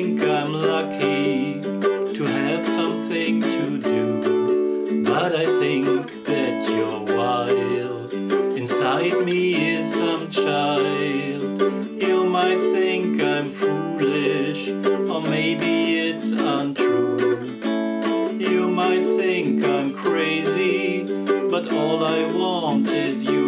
think I'm lucky to have something to do, but I think that you're wild. Inside me is some child. You might think I'm foolish, or maybe it's untrue. You might think I'm crazy, but all I want is you.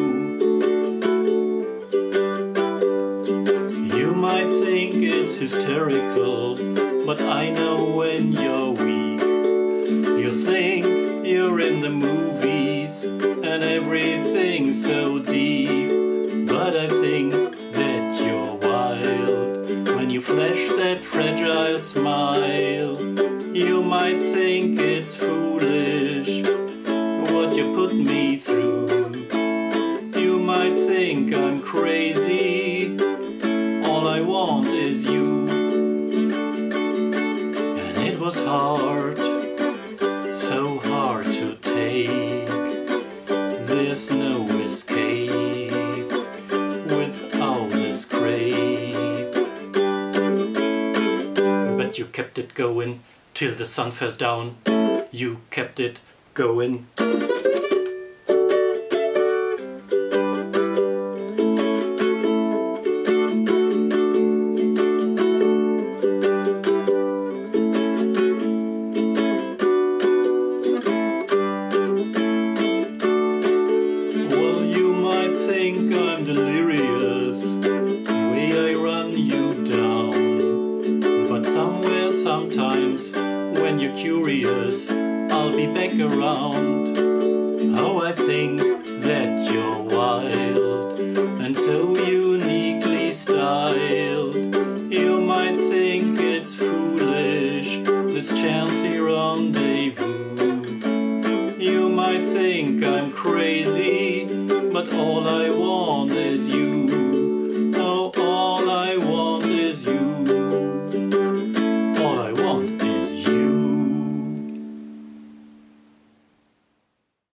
It's hysterical, but I know when you're weak. You think you're in the movies and everything's so deep. But I think that you're wild when you flash that fragile smile. You might think it's foolish what you put me through. Want is you. And it was hard, so hard to take. There's no escape without a scrape. But you kept it going till the sun fell down. You kept it going. Delirious, way I run you down. But somewhere, sometimes, when you're curious, I'll be back around. Oh, I think that you're wild and so uniquely styled. You might think it's foolish, this chancy rendezvous. You might think I'm crazy, but all I want is you.